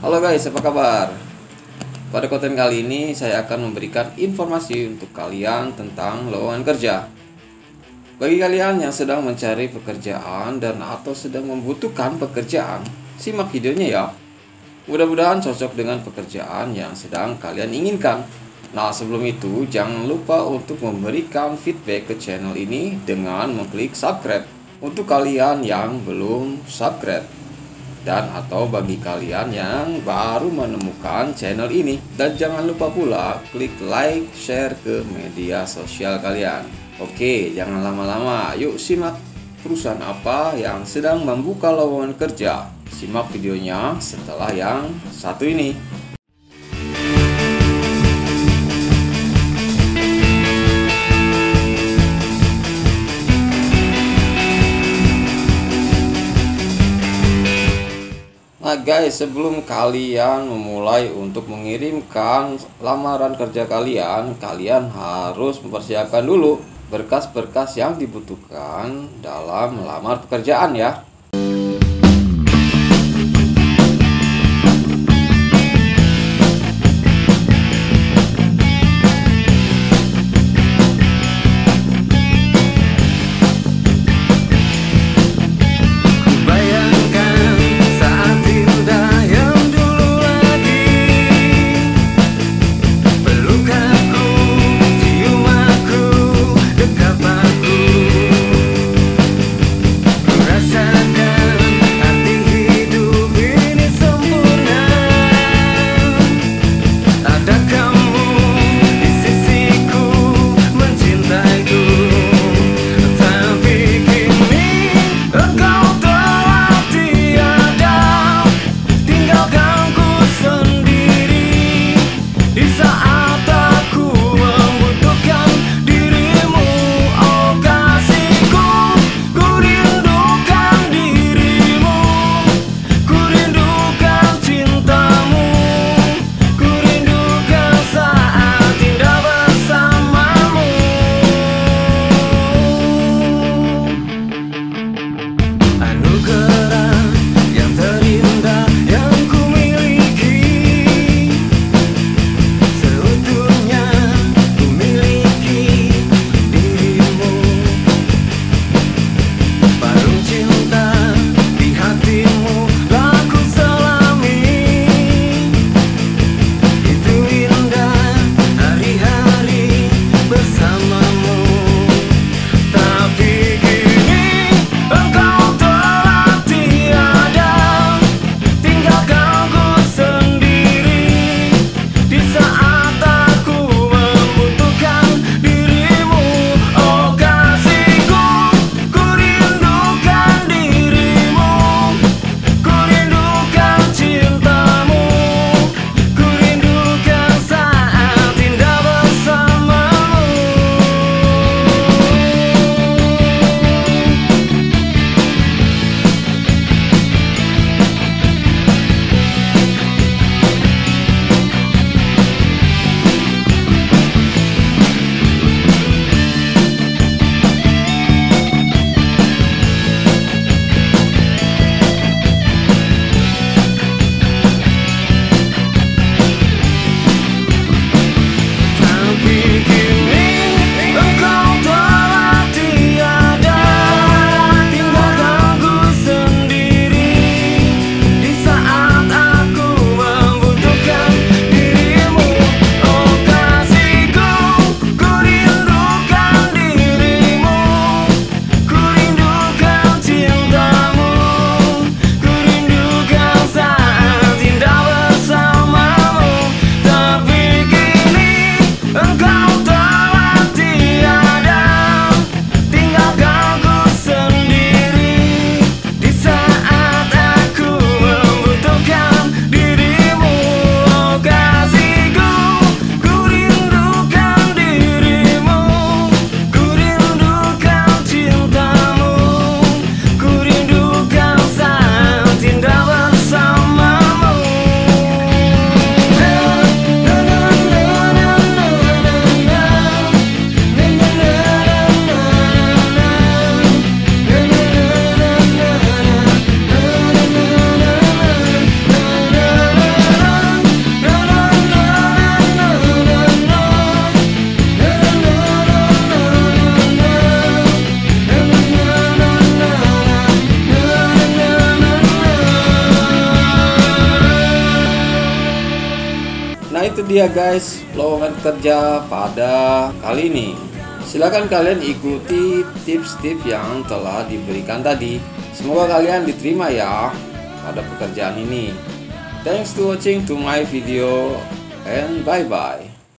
Halo guys, apa kabar? Pada konten kali ini saya akan memberikan informasi untuk kalian tentang lowongan kerja. Bagi kalian yang sedang mencari pekerjaan dan atau sedang membutuhkan pekerjaan, simak videonya ya. Mudah-mudahan cocok dengan pekerjaan yang sedang kalian inginkan. Nah, sebelum itu jangan lupa untuk memberikan feedback ke channel ini dengan mengklik subscribe untuk kalian yang belum subscribe dan atau bagi kalian yang baru menemukan channel ini. Dan jangan lupa pula klik like share ke media sosial kalian. Oke jangan lama-lama. Yuk simak perusahaan apa yang sedang membuka lowongan kerja. Simak videonya setelah yang satu ini guys, sebelum kalian memulai untuk mengirimkan lamaran kerja kalian, kalian harus mempersiapkan dulu berkas-berkas yang dibutuhkan dalam melamar pekerjaan ya. Dia guys lowongan kerja pada kali ini. Silahkan kalian ikuti tips-tips yang telah diberikan tadi. Semoga kalian diterima ya pada pekerjaan ini. Thanks to watching to my video and bye bye.